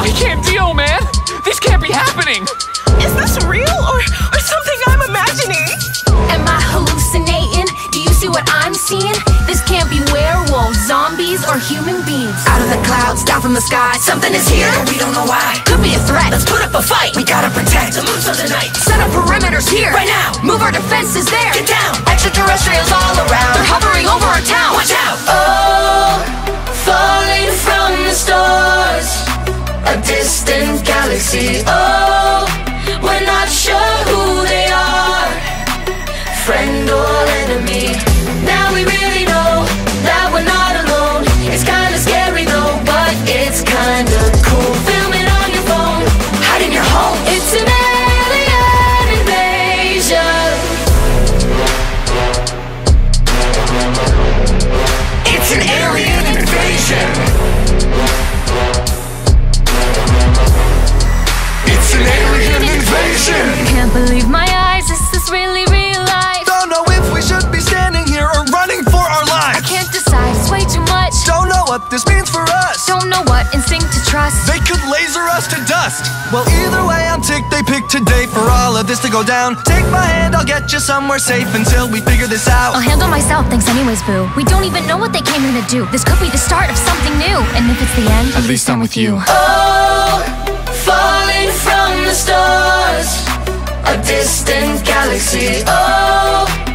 I can't deal, man! This can't be happening! Is this real or, or something I'm imagining? Am I hallucinating? Do you see what I'm seeing? This can't be werewolves, zombies, or human beings. Out of the clouds, down from the sky, something is here, but we don't know why. Could be a threat. Let's put up a fight. We gotta protect the moonstone tonight. Set up perimeters here. Right now. Move our defenses there. Get down. Extraterrestrials distant what this means for us. Don't know what instinct to trust. They could laser us to dust. Well, either way, I'm ticked they picked today for all of this to go down. Take my hand, I'll get you somewhere safe until we figure this out. I'll handle myself, thanks anyways, boo. We don't even know what they came here to do. This could be the start of something new. And if it's the end, At least I'm with you. Oh, falling from the stars, a distant galaxy. Oh,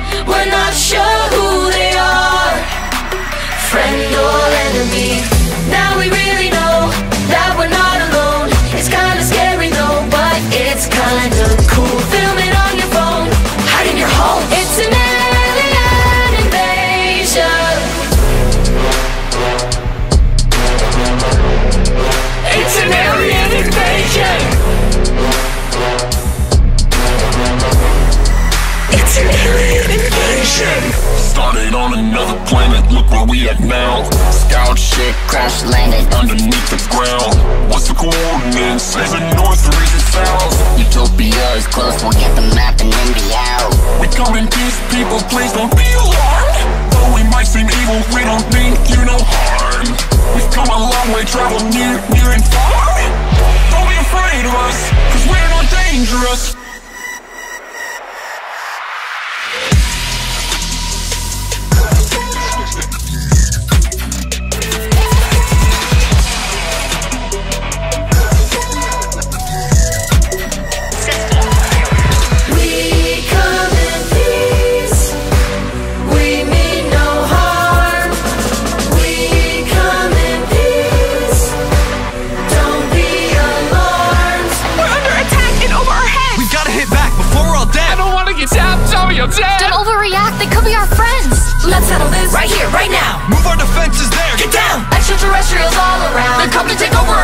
now. Scout ship crash landed underneath the ground. What's the coordinates? Is it north or is it south? Utopia is close, we'll get the map and then be out. We come in peace, people, please don't be alarmed. Though we might seem evil, we don't mean you no harm. We've come a long way, traveled near, near and far. Don't overreact. They could be our friends. Let's settle this right here, right now. Move our defenses there. Get down. Extraterrestrials all around. They're coming to take over